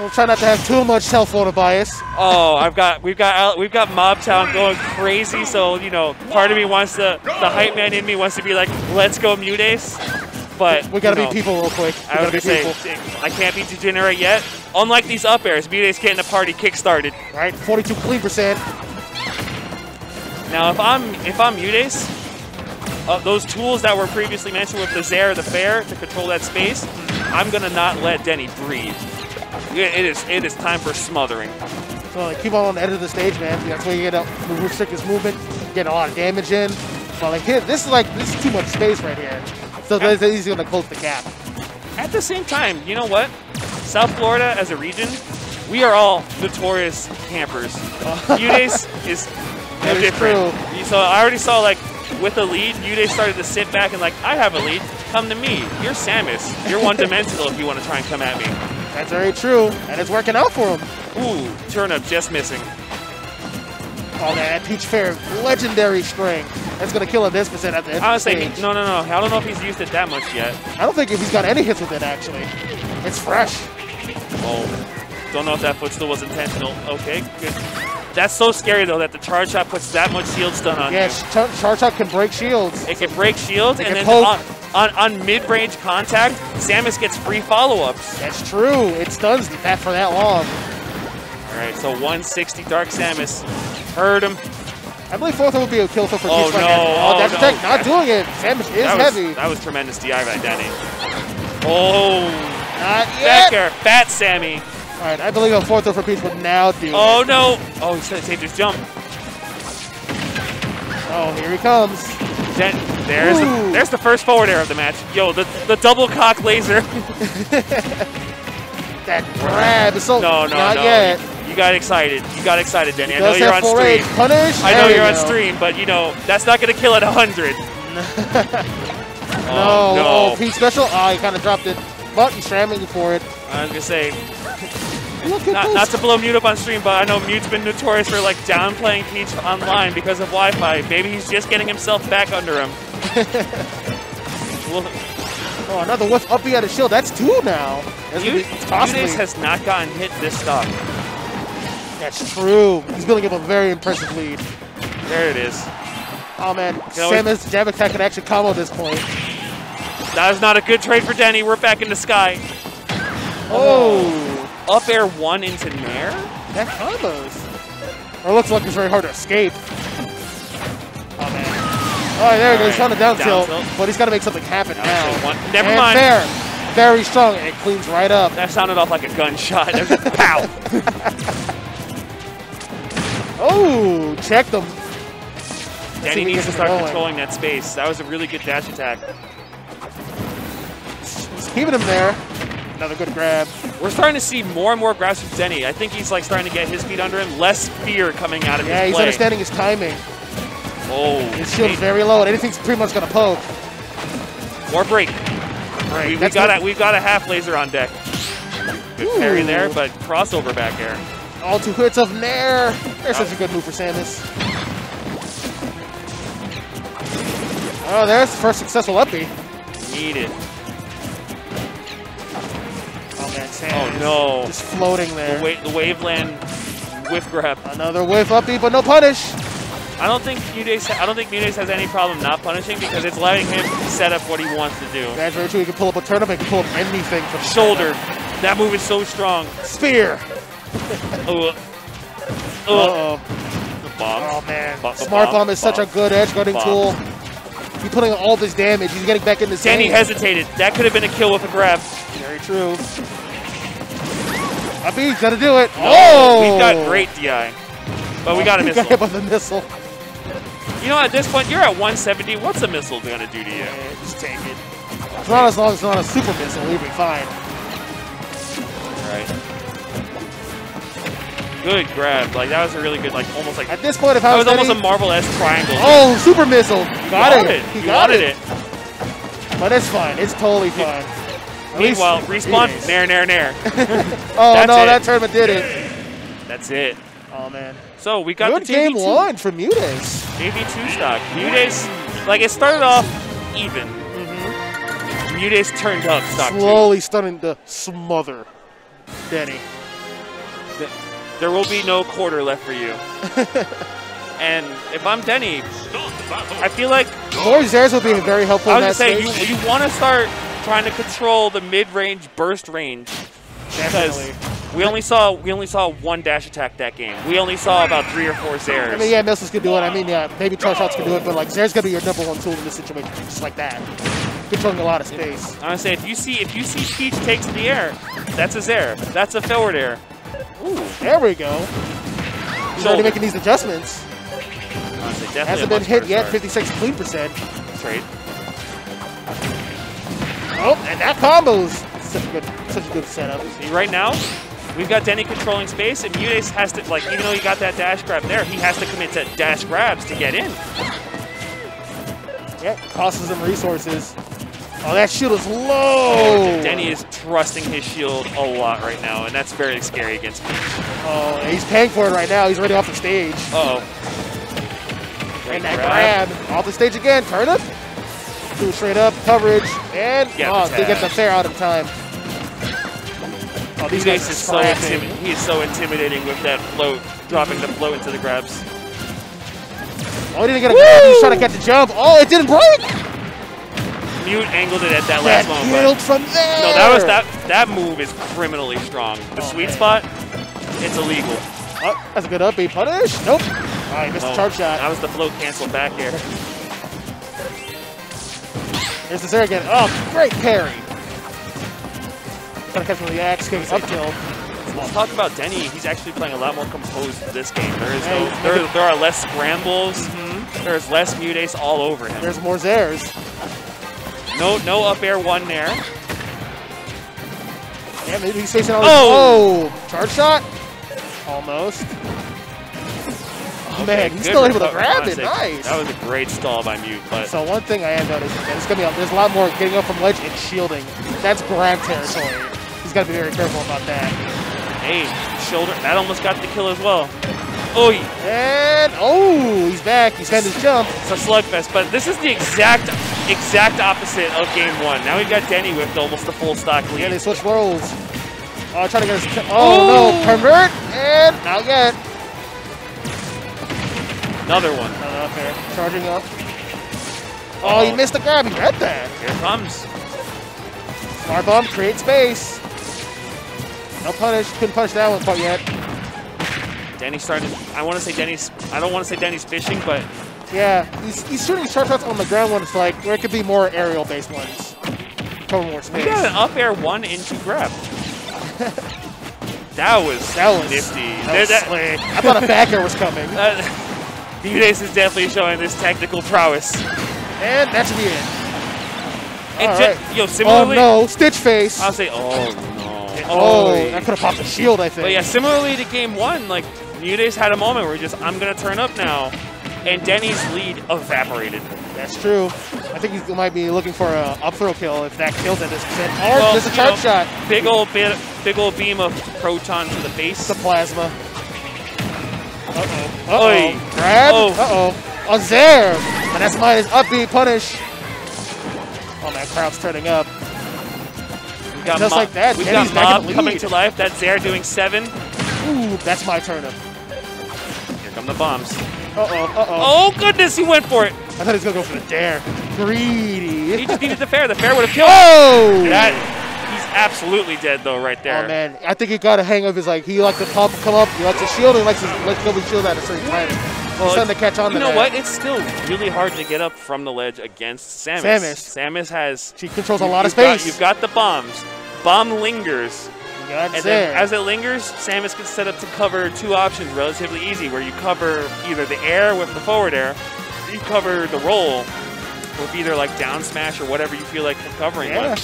We'll try not to have too much self-photo bias. Oh, I've got we've got we've got Mob Town going crazy. So you know, part of me wants to the hype man in me wants to be like, let's go MuteAce. But We gotta you know, beat people real quick. We I was gonna say people. I can't be degenerate yet. Unlike these up airs, MuteAce getting the party kick-started. Right, 42 clean percent. Now, if I'm if I'm Mutace, uh, those tools that were previously mentioned with the Zair, the Fair to control that space, I'm gonna not let Denny breathe. It- it is it is time for smothering. So like, keep on the edge of the stage, man. That's where you get to restrict his movement, get a lot of damage in. But like here, this is like this is too much space right here. So that's easy gonna close the gap. At the same time, you know what? South Florida as a region, we are all notorious campers. MuteAce is no different. So I already saw like with a lead, MuteAce started to sit back and like, I have a lead. Come to me. You're Samus. You're one-dimensional if you want to try and come at me. That's very true, and it's working out for him. Ooh, turnip just missing. Oh man, that Peach Fair legendary string. That's gonna kill him this percent at the end of the Honestly, no, no, no. I don't know if he's used it that much yet. I don't think if he's got any hits with it actually. It's fresh. Oh, don't know if that footstool was intentional. Okay, good. That's so scary though that the charge shot puts that much shield stun on Yeah, you. Char Char Shot can break shields. It can break shields, It and then. On, on, mid-range contact, Samus gets free follow-ups. That's true. It stuns that for that long. All right, so 160 Dark Samus. Heard him. I believe fourth will be a kill for Peach Oh, right no. now. Oh, Oh, that's oh, no. attack not doing it. Samus is that was, heavy. That was tremendous DI by Denny. Oh, Not yet. air, Fat Sammy. All right, I believe a fourth throw for Peach would now do Oh it. no. Oh, he said saved his jump. Oh, here he comes. There's the, there's the first forward air of the match. Yo, the the double cock laser. That grab is so No, no, not no. yet. You got excited. You got excited, Denny. I know you're on stream. Punish. I know you're on go. stream, but you know that's not gonna kill at 100. No, Oh, no. oh, Peach special. Oh, he kind of dropped it, but he's ramming for it. I was gonna say, Look at not, this. not to blow Mute up on stream, but I know Mute's been notorious for like downplaying Peach online because of Wi-Fi. Maybe he's just getting himself back under him. Oh, another whiff up had a shield. That's two now. That's gonna be Mute costly. Mute has not gotten hit this stock. That's true. He's building up a very impressive lead. There it is. Oh man, Samus jab attack can actually combo at this point. That is not a good trade for Denny. We're back in the sky. Oh. oh, Up air one into Nair? that combos. Or it looks like it's very hard to escape. Oh there he goes. He's trying to down tilt, Down tilt. but he's got to make something happen Down now. one. Never and mind. Fair. Very strong, and it cleans right up. That sounded off like a gunshot. Pow. Oh, check them. Denny needs to start controlling that space. That was a really good dash attack. He's keeping him there. Another good grab. We're starting to see more and more grabs from Denny. I think he's like starting to get his feet under him. Less fear coming out of Yeah, his Yeah, he's play. understanding his timing. Oh, His shield is very low, and anything's pretty much gonna poke. more break. Right. We, got a, we've got a half laser on deck. Good parry there, but crossover back air. All two hits of Nair. There's such a good move for Samus. Oh, there's the first successful uppy. Need it. Oh man, Samus. Oh no. Just floating there. The, wa- the waveland whiff grab. Another whiff uppy, but no punish. I don't think MuteAce, I don't think has any problem not punishing because it's letting him set up what he wants to do. That's very true. He can pull up a turnip. He can pull up anything from Shoulder. That move is so strong. Spear. Oh, Uh oh, oh. bombs. Oh man. Bomb, bomb, Smart bomb is such a good edge guarding tool. He's putting all this damage. He's getting back in the Denny hesitated. That could have been a kill with a grab. Very true. Uppy, gotta do it. No, oh! We've got great DI. But we got a missile. got hit by the missile. You know, at this point, you're at 170. What's a missile going to do to you? Yeah, just take it. It's not as long as it's not a super missile, we'll be fine. Right. Good grab. Like, that was a really good, like, almost like... At this point, if I That was, was almost a Denny- Marvel-esque triangle. Oh, super missile. You Got wanted it. it. He You got wanted it. it. But it's fine. It's totally fine. At Meanwhile, it respawn, nair, nair, nair. Oh, That's no, it. that tournament did it. That's it. Oh, man. So, we got Good the game JV2. one for Mutes. JV2 stock. MuteAce, like, it started off even. Mm-hmm. MuteAce turned up stock two. Slowly starting to smother Denny. there will be no quarter left for you. and if I'm Denny, I feel like More Zairs will be very helpful I was that gonna say you, you want to start trying to control the mid-range burst range Definitely. because we only saw we only saw one dash attack that game. We only saw about three or four Zairs. I mean, yeah, missiles can do it. I mean, yeah, maybe charge shots can do it, but like Zair's gonna be your number one tool in this situation, just like that. Controlling a lot of space. I'm gonna say if you see if you see Peach takes the air, that's a Zair. That's a forward air. Ooh, there we go. He's already making these adjustments. I'm gonna say definitely Hasn't been hit yet. start. 56 clean percent. Trade. Oh, and that combo's such a good, such a good setup. See, right now, we've got Denny controlling space, and Mudes has to like even though he got that dash grab there, he has to commit to dash grabs to get in. Yeah, costs him resources. Oh, that shield is low. Denny is trusting his shield a lot right now, and that's very scary against Peach. Oh, he's paying for it right now. He's already off the stage. Uh oh. And that grab. Off the stage again. Turn up. Do straight up coverage. And Get oh, the they get the fair out of time. Oh, these guys Mudes is so scrapping. intimi- he is so intimidating with that float, dropping the float into the grabs. Oh, he didn't get a grab. He's trying to get the jump. Oh, it didn't break. Mute angled it at that That last moment. but- killed from there. No, that was that that move is criminally strong. The Oh, sweet man. spot, it's illegal. Oh, that's a good up. B punish. Nope. All right, missed Oh, the charge shot. That was the float cancel back here. Here's the Zero again. Oh, great parry. Trying to catch him with the axe, getting up tilt. Let's talk about Denny. He's actually playing a lot more composed this game. There is no, there, there are less scrambles. Mm-hmm. There's less mutates all over him. There's more Zairs. No, no up air one there. Yeah, maybe he's facing all Oh! Oh, charge shot? Almost. Oh, man, he's still able to grab it. Honestly, Nice. That was a great stall by Mute, but So one thing I have noticed is that it's gonna be there's a lot more getting up from ledge and shielding. That's grab territory. He's got to be very careful about that. hey, shoulder that almost got the kill as well. Oh, And oh, he's back. He's had his jump. it's a slugfest, but this is the exact exact opposite of game one. Now we've got Denny with almost the full stock lead. Yeah, they switch roles. Uh, oh, trying to get his. Oh no, Ooh. convert and not yet. Another one. No, not fair. Charging up. Oh, he missed the grab. He read that. Here it comes. Smart bomb, create space. No punish. Couldn't punish that one quite yet. Denny started. I want to say Denny's. I don't want to say Denny's fishing, but Yeah, he's, he's shooting charge shots on the ground ones like where it could be more aerial based ones. Cover more we space. got an up air one into grab. that was That was nifty. That was That- I thought a back air was coming. that- MuteAce is definitely showing this technical prowess. And that should be it. And All right. Oh no, Stitch face. I'll say, oh Oh, Oy. that could have popped the shield, I think. But yeah, similarly to game one, like MuteAce had a moment where just I'm gonna turn up now, and Denny's lead evaporated. That's true. I think he might be looking for a up throw kill if that kills this percent. Or Well, there's a charge know, shot. Big old bit, big old beam of proton to the face. The plasma. Uh-oh. Uh-oh. Grab. Oh. Uh-oh. A Zair. And that's minus upbeat punish. Oh, man, crowd's turning up. We got just like that, We've Denny's got Mob coming to life. That's Zair doing seven. Ooh, that's my turnip. Here come the bombs. Uh-oh, uh-oh. Oh goodness, he went for it. I thought he was going to go for the dare. Greedy. He just needed the fair. The fair would have killed. Oh! That he's absolutely dead though, right there. Oh man, I think he got a hang of his like he likes to pump, come up, he likes to shield, and likes to let's shield at a certain time. Well, He's to catch on You know what? It's still really hard to get up from the ledge against Samus. Samus. Samus has She controls a lot of you've got- space. you've got the bombs. Bomb lingers. Got And then as it lingers, Samus can set up to cover two options relatively easy, where you cover either the air with the forward air, you cover the roll with either like down smash or whatever you feel like covering. yeah.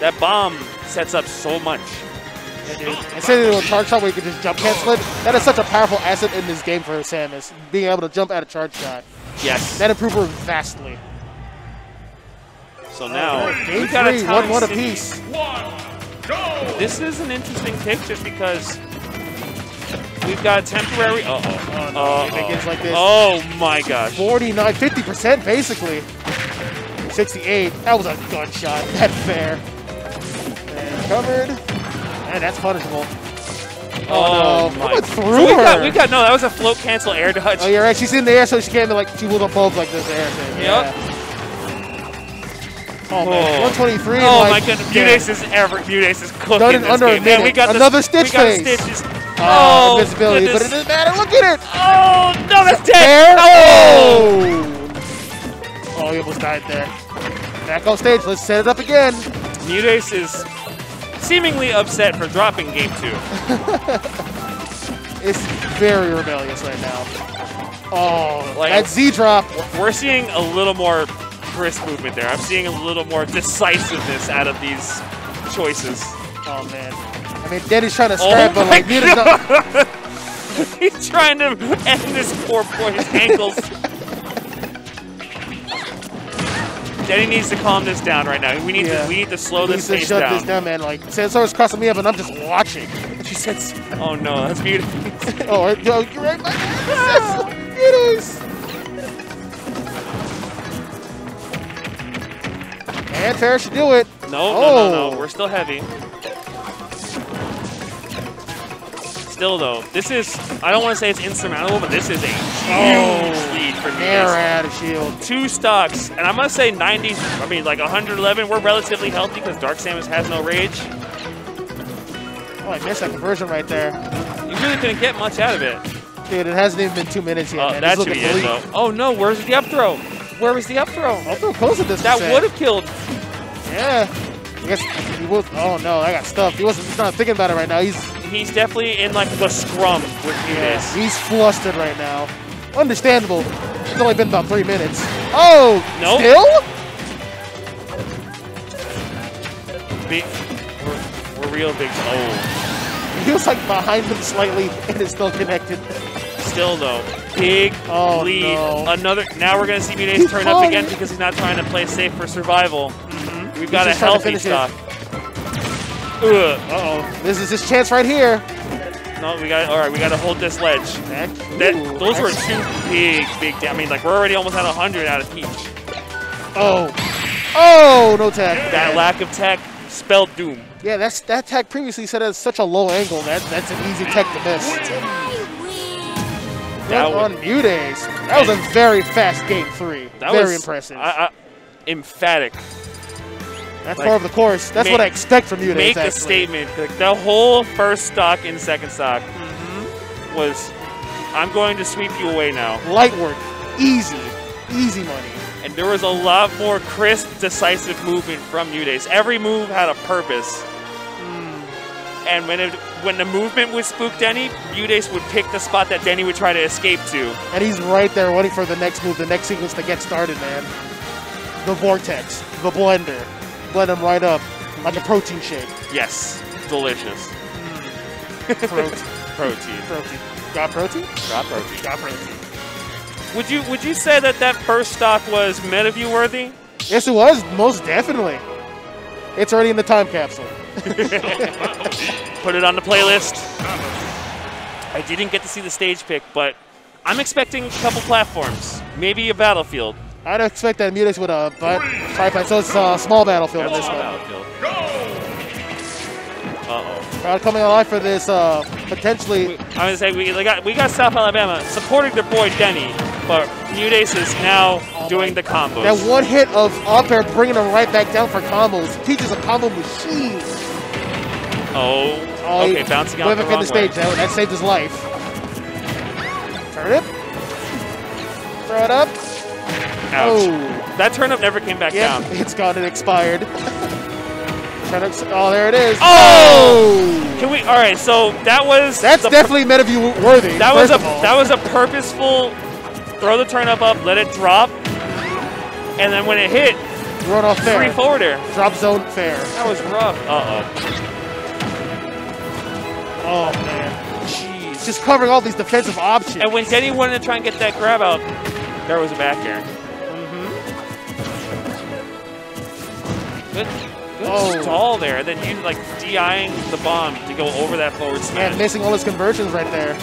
That bomb sets up so much. Instead of a charge shot where you can just jump cancel it, that is such a powerful asset in this game for Samus. Being able to jump at a charge shot. Yes. That improved her vastly. So now Game we got a three, 1 1 apiece. This is an interesting pick just because we've got temporary. Uh oh. Oh, no, if it gets like this. Oh my gosh. 49, 50% basically. 68. That was a gunshot. That's fair. And covered. And that's punishable. Oh, no. Oh, oh, my! I So we got, we got no. That was a float cancel air dodge. Oh, you're right. She's in the air, so she can't be like she will both like this air thing. Yep. Yeah. Oh, man. Oh. 123. Oh like, my goodness, damn. MuteAce is ever MuteAce is cooking Done in this under a game. Man, we minute. got the- Another Stitch we got phase. Stitches. Oh, Oh, invisibility, but it doesn't matter. Look at it. Oh no, that's dead. There. Oh. Oh. Oh, he almost died there. Back on stage. Let's set it up again. MuteAce is seemingly upset for dropping game two. It's very rebellious right now. Oh, Like- that Z drop. We're seeing a little more crisp movement there. I'm seeing a little more decisiveness out of these choices. Oh man. I mean, Denny's trying to Oh scrap, but like, not. He's trying to end this poor boy's ankles. Denny needs to calm this down right now. We need Yeah. to we need to slow this needs to shut down. this down, man. Like, Sansor's crossing me up, and I'm just watching. She says, "Oh no, that's beautiful." oh, no, you're right. My. It is. And Farrah should do it. No, no, no, Oh. no. We're still heavy. Still though, this is I don't want to say it's insurmountable, but this is a huge Oh. lead for MuteAce. out of shield. Two stocks, and I'm gonna say 90. I mean, like 111. We're relatively healthy because Dark Samus has no rage. Oh, I missed that conversion right there. You really couldn't get much out of it. Dude, it hasn't even been two minutes yet, Oh, man. that It's should be though. Oh no, where's the up throw? Where was the up throw? I'll throw close at this. That would have killed. Yeah. I guess he would. Oh no, I got stuffed. He wasn't. He's not thinking about it right now. He's He's definitely in like the scrum with yeah, MuteAce. he's flustered right now. Understandable. It's only been about three minutes. Oh, Nope. still? Big, we're, we're real big. Oh, He was like behind him slightly, and it's still connected. still though, big Oh, lead. no. Another. Now we're gonna see MuteAce He's turn up again because he's not trying to play safe for survival. We've got a just trying to healthy stock. Ugh. Uh oh, this is his chance right here. No, we got. All right, we got to hold this ledge. That, That, ooh, those were two big, big. I mean, like we're already almost at 100 out of Peach. Oh, oh, no tag. That lack of tech spelled doom. Yeah, that's that tag previously said at such a low angle. That that's an easy tech to miss. That Went on was- New Days. That was a very fast game three. That very was impressive. I, I, emphatic. That's like, part of the course. That's make- what I expect from you. Days. Make a statement. Like, the whole first stock and second stock Mm-hmm. was, I'm going to sweep you away now. Light work, easy, easy money. And there was a lot more crisp, decisive movement from MuteAce. Every move had a purpose. And when it, when the movement would spook Denny, MuteAce would pick the spot that Denny would try to escape to. And he's right there waiting for the next move, the next sequence to get started, man. The vortex, the blender, blend them right up like a protein shake. Yes, delicious. Hmm. Protein, Protein. protein. Got protein? Got protein. Got protein. Would you would you say that that first stock was MetaView worthy? Yes, it was most definitely. It's already in the time capsule. Put it on the playlist. I didn't get to see the stage pick, but I'm expecting a couple platforms, maybe a battlefield. I'd expect that Mutex would uh, but tripod, so it's a uh, small battlefield in this one. battlefield. Uh Crowd coming alive for this uh, potentially. oh. I was say we we got we got South Alabama supporting their boy Denny, but MuteAce is now doing the combos. That one hit of up air bringing him right back down for combos. Peach is a combo machine. oh, Oh, okay, he- bouncing out the wrong the stage. That, that saved his life. Turn it. Throw it up. Ouch. Oh. That turnip never came back Yep, down. it's gone. It expired. Turn it. Oh, there it is. Oh! Can we? All right, so that was That's definitely MetaView worthy. That was a that was a purposeful throw the turnip up, up, let it drop, and then when it hit, run off free fair. forward air. Drop zone fair. That was rough. Uh Oh Oh man, oh. Jeez. just covering all these defensive options. And when Denny wanted to try and get that grab out, there was a back air. Good, good Oh. stall there. Then you like DIing the bomb to go over that forward smash. Man, missing all his conversions right there.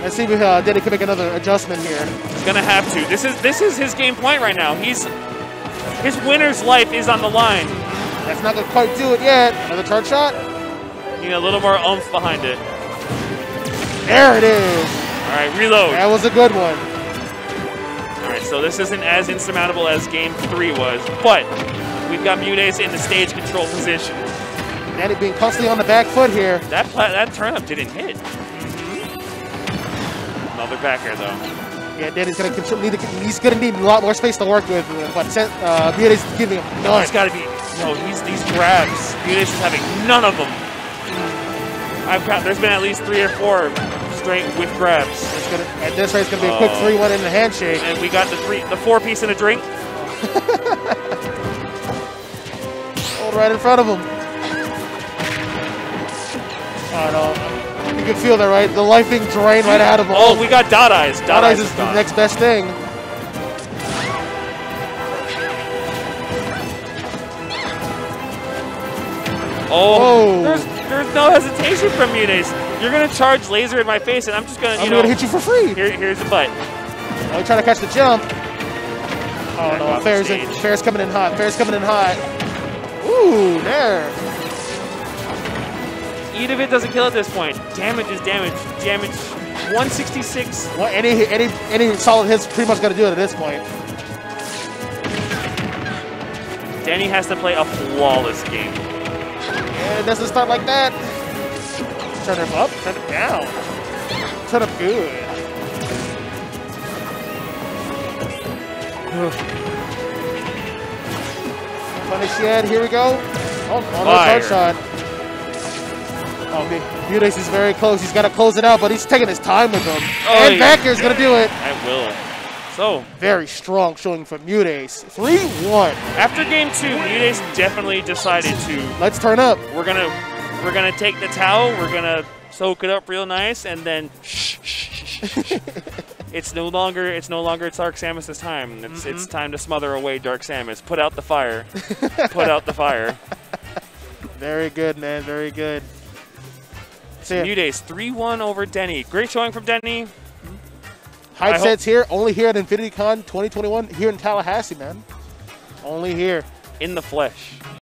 Let's see if uh, Denny can make another adjustment here. He's gonna have to. This is this is his game point right now. He's his winner's life is on the line. That's not gonna quite do it yet. Another charge shot. You need a little more oomph behind it. There it is. All right, reload. That was a good one. So this isn't as insurmountable as game three was, but we've got MuteAce in the stage control position. Denny being constantly on the back foot here. That that turnip didn't hit. Another back air though. Yeah, Denny's gonna control, need to, he's gonna need a lot more space to work with, but uh, MuteAce is giving him No, none. it's got to be. No, he's, these grabs. Mutace is having none of them. I've got. There's been at least three or four straight with grabs, It's gonna, at this rate, it's gonna be a quick Oh. 3-1 in the handshake. and we got the three, the four piece in a drink. Hold right in front of him. Oh no. You can feel that, right? The life being drained right out of him. Oh, we got dot eyes. Dot, Dot eyes Eyes is is the next best thing. Oh, Whoa. there's there's no hesitation from MuteAce. You're gonna charge laser in my face, and I'm just gonna, you I'm know, gonna hit you for free. here, here's the butt. Oh, trying to catch the jump. Oh no, Fair's, in. Fair's coming in hot. Fair's coming in hot. Ooh, there. Even if it doesn't kill at this point, damage is damage. Damage 166. Well, any any any solid hits pretty much gonna do it at this point. Denny has to play a flawless game. And it doesn't start like that. Turn him up, turn him down. Turn him good. Punish yet, here we go. Oh, on the shot. Oh, okay. MuteAce is very close. He's got to close it out, but he's taking his time with him. Oh, and yeah. back air's going to do it. I will. So, Very strong showing from MuteAce. 3-1. after game two, MuteAce definitely decided to Let's turn up. we're gonna we're gonna take the towel, we're gonna soak it up real nice, and then shh, shh, shh, shh, shh. it's no longer it's no longer Dark Samus's time. It's it's mm-hmm. time to smother away Dark Samus. Put out the fire. Put out the fire. Very good, man. Very good. So, yeah, MuteAce 3-1 over Denny. Great showing from Denny. Hype sets here, only here at InfinityCon 2021, here in Tallahassee, man. Only here. In the flesh.